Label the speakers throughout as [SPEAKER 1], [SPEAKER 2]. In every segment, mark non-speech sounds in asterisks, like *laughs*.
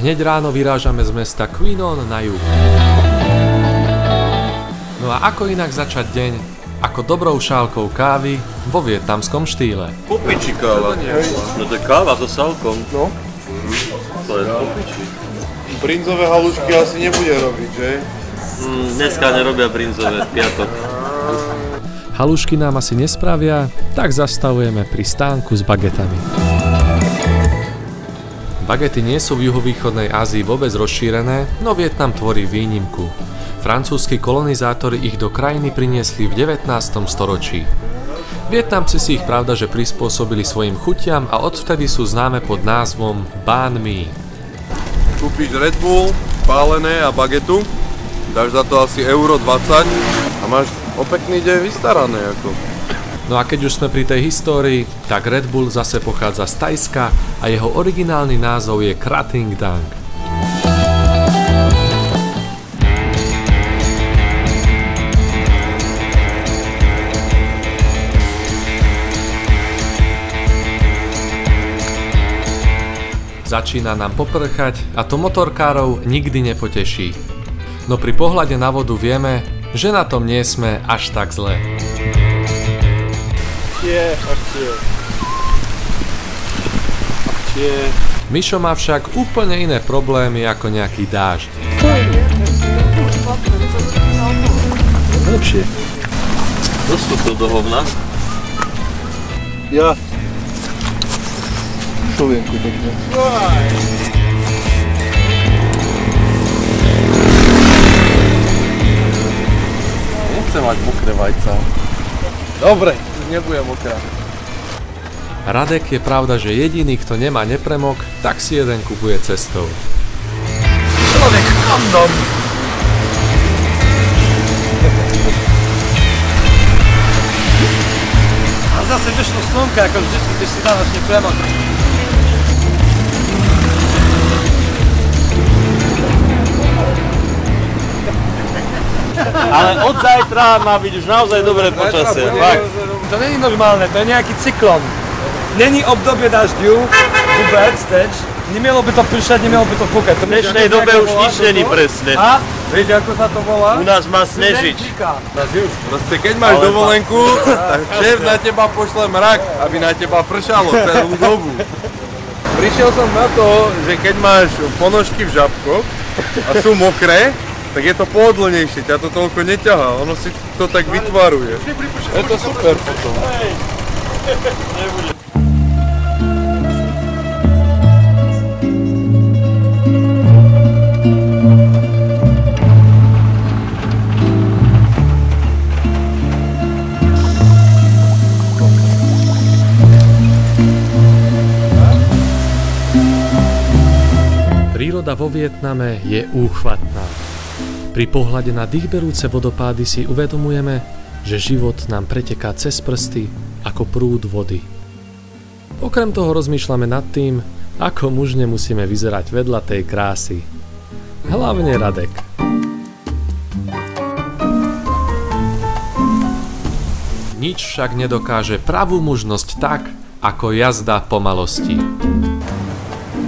[SPEAKER 1] Hneď ráno vyrážame z mesta Quinon na juh. No a ako inak začať deň, ako dobrou šálkou kávy vo vietnamskom štýle.
[SPEAKER 2] Popiči káva. No to je káva so salkom.
[SPEAKER 3] No.
[SPEAKER 2] To je popiči.
[SPEAKER 3] Brinzové halušky asi nebude robiť, že?
[SPEAKER 2] Mm, dneska nerobia brinzové, piatok.
[SPEAKER 1] Halušky nám asi nespravia, tak zastavujeme pri stánku s bagetami. Bagety nie sú v juhovýchodnej Ázii vôbec rozšírené, no Vietnam tvorí výnimku. Francúzski kolonizátori ich do krajiny priniesli v 19. storočí. Vietnamci si ich pravda, že prispôsobili svojim chutiam a odvtedy sú známe pod názvom Banh Mi.
[SPEAKER 3] Kúpiš Red Bull, pálené a bagetu, dáš za to asi euro 20 a máš o pekný deň vystarané ako.
[SPEAKER 1] No a keď už sme pri tej histórii, tak Red Bull zase pochádza z Tajska a jeho originálny názov je Krating Dang. Začína nám poprchať a to motorkárov nikdy nepoteší. No pri pohľade na vodu vieme, že na tom nie sme až tak zle.
[SPEAKER 3] Akcie. Akcie.
[SPEAKER 1] Mišo má však úplne iné problémy ako nejaký dážď.
[SPEAKER 3] Lepšie.
[SPEAKER 2] Dostúpil do hovna.
[SPEAKER 3] Ja. Šovienku pekne. Nechcem mať mokré vajca. Dobre, už nebudem mokrá.
[SPEAKER 1] Radek je pravda, že jediný, kto nemá nepremok, tak si jeden kupuje cestou.
[SPEAKER 3] Človek kondom.
[SPEAKER 4] A zase vyšlo slnka, ako vždycky, ty si dávaš nepremok.
[SPEAKER 2] Ale od zajtra má byť už naozaj dobré počasie. Fakt.
[SPEAKER 4] To není normálne, to je nejaký cyklon. Není obdobie dažďu, vôbec teď. Nemielo by to pršať, nemielo by to fúkať. To
[SPEAKER 2] V dnešnej dobe už nič není presne.
[SPEAKER 4] A? Vieš, ako sa to volá?
[SPEAKER 2] U nás má snežiť.
[SPEAKER 3] Proste keď máš
[SPEAKER 2] Ale
[SPEAKER 3] dovolenku, tak šéf na teba pošle mrak, aby na teba pršalo celú dobu. Prišiel som na to, že keď máš ponožky v žabkoch a sú mokré, tak je to pohodlnejšie, ťa to toľko neťahá, ono si to tak vytvaruje. Je to super potom.
[SPEAKER 1] Príroda vo Vietname je úchvatná. Pri pohľade na dýchberúce vodopády si uvedomujeme, že život nám preteká cez prsty ako prúd vody. Okrem toho rozmýšľame nad tým, ako mužne musíme vyzerať vedľa tej krásy. Hlavne Radek. Nič však nedokáže pravú mužnosť tak, ako jazda pomalosti.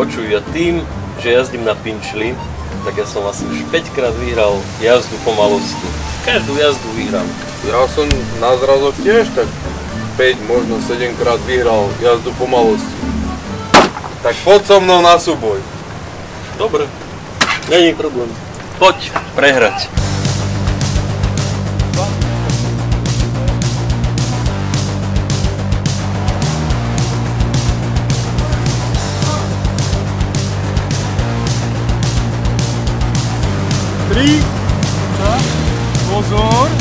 [SPEAKER 2] Počuj, ja tým, že jazdím na pinčli, tak ja som asi už 5 krát vyhral jazdu pomalosti. Každú jazdu vyhrám.
[SPEAKER 3] Ja som na zrazok tiež tak 5, možno 7 krát vyhral jazdu pomalosti. Tak poď so mnou na súboj.
[SPEAKER 2] Dobre, není problém. Poď prehrať.
[SPEAKER 3] Tri, pozor.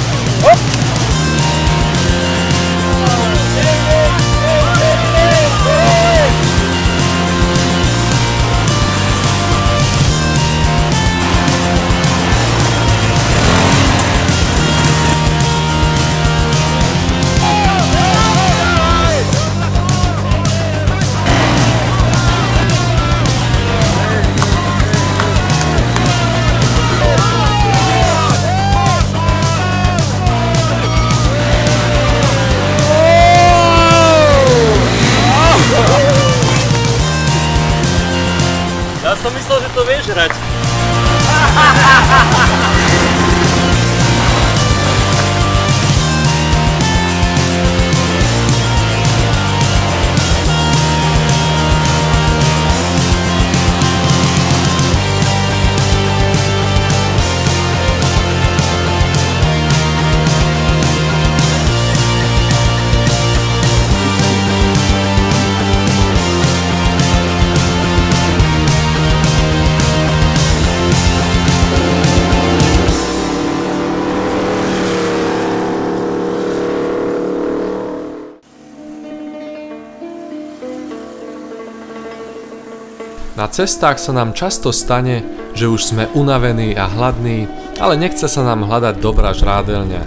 [SPEAKER 1] Na cestách sa nám často stane, že už sme unavení a hladní, ale nechce sa nám hľadať dobrá žrádelňa.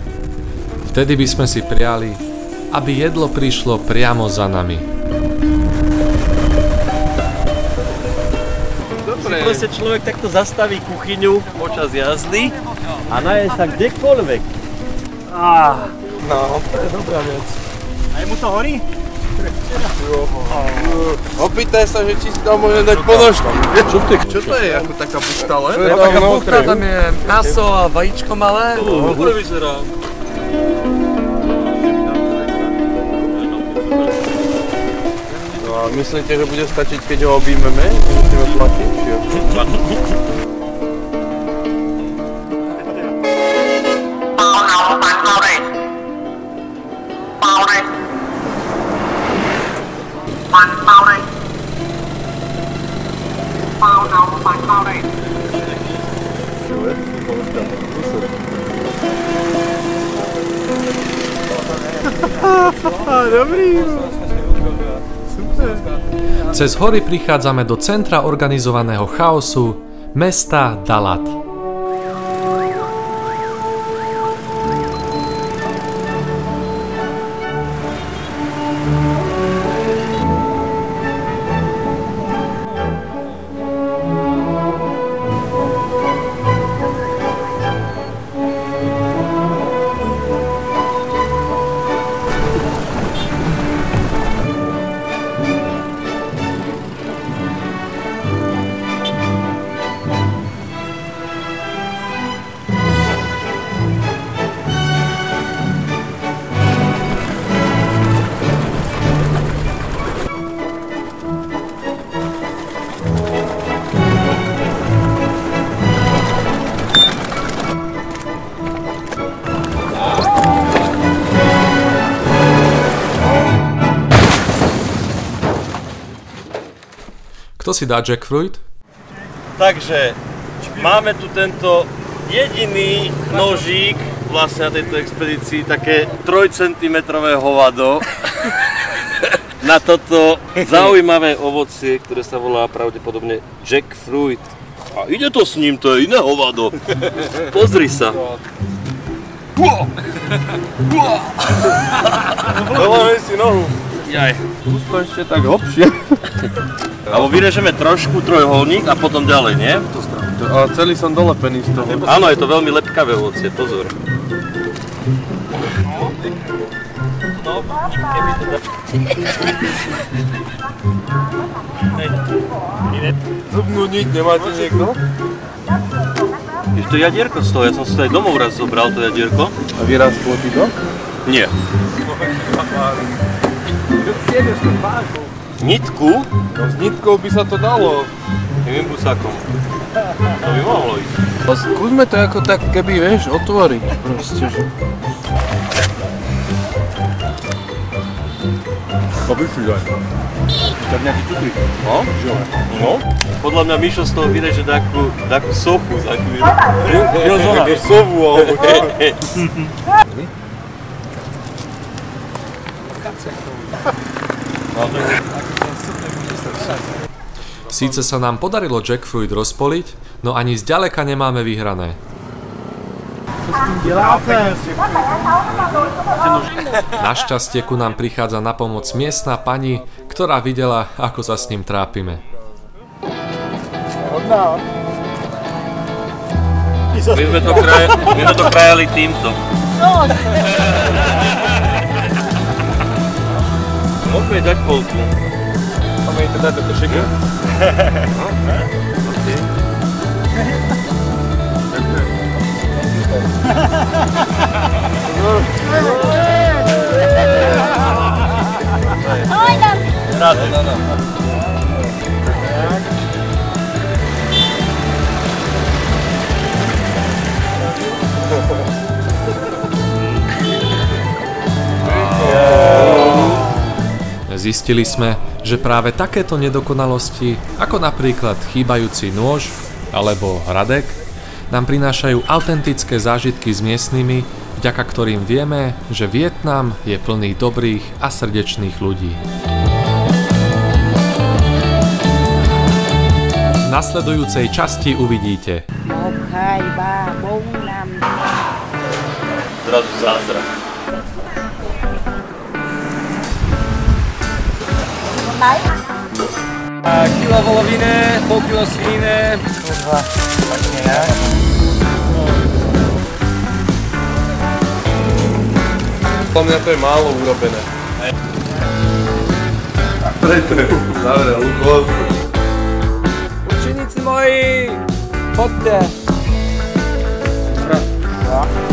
[SPEAKER 1] Vtedy by sme si priali, aby jedlo prišlo priamo za nami.
[SPEAKER 2] Si proste človek takto zastaví kuchyňu počas jazdy a naje sa kdekoľvek.
[SPEAKER 3] No,
[SPEAKER 5] Aj mu to horí?
[SPEAKER 3] Opýtaj sa, že či si tam môžem dať ponožky. Čo, ty, čo to je, ako taká bustale?
[SPEAKER 4] To je taká buchta, tam je maso a vajíčko malé.
[SPEAKER 2] Dobre vyzerá.
[SPEAKER 3] No a myslíte, že bude stačiť, keď ho objímeme? Musíme platiť? *laughs*
[SPEAKER 1] Cez hory prichádzame do centra organizovaného chaosu, mesta Dalat. Kto si dá jackfruit?
[SPEAKER 2] Takže máme tu tento jediný nožík vlastne na tejto expedícii, také 3 cm hovado na toto zaujímavé ovocie, ktoré sa volá pravdepodobne jackfruit. A ide to s ním, to je iné hovado. Pozri sa.
[SPEAKER 3] Dovolíme si nohu.
[SPEAKER 2] Jaj.
[SPEAKER 3] Skús to ešte tak hlbšie. *laughs*
[SPEAKER 2] Alebo vyrežeme trošku trojuholník a potom ďalej, nie?
[SPEAKER 3] A celý som dolepený z toho.
[SPEAKER 2] Áno, je to veľmi lepkavé ovocie, pozor.
[SPEAKER 3] Zubnú niť nemáte niekto?
[SPEAKER 2] Je to jadierko z toho, ja som si to aj domov raz zobral, to jadierko.
[SPEAKER 3] A vyrástlo ti to?
[SPEAKER 2] Nie. Nitku?
[SPEAKER 3] No s nitkou by sa to dalo.
[SPEAKER 2] Tým busakom. To by mohlo ísť.
[SPEAKER 3] Skúsme to ako tak, keby, vieš, otvoriť proste. že-
[SPEAKER 2] No? No? Podľa mňa Mišo z toho vyreže takú, takú sochu.
[SPEAKER 3] Takú sovu, alebo čo?
[SPEAKER 1] Síce sa nám podarilo jackfruit rozpoliť, no ani zďaleka nemáme vyhrané. Našťastie ku nám prichádza na pomoc miestna pani, ktorá videla, ako sa s ním trápime.
[SPEAKER 2] My sme to, kraj, my sme to krajali týmto. *laughs* Môžeme dať polku.
[SPEAKER 3] Máme to dať do košíka?
[SPEAKER 2] Rád.
[SPEAKER 1] Zistili sme, že práve takéto nedokonalosti, ako napríklad chýbajúci nôž alebo hradek, nám prinášajú autentické zážitky s miestnymi, vďaka ktorým vieme, že Vietnam je plný dobrých a srdečných ľudí. V nasledujúcej časti uvidíte.
[SPEAKER 2] Zrazu zázrak.
[SPEAKER 4] Daj. Kilo wołowiny, pół kilo świniny.
[SPEAKER 5] Kurwa, właśnie jak?
[SPEAKER 3] Po mnie to je málo urobené. Preto je zavre lukozu.
[SPEAKER 4] Učenici moji, poďte. dva.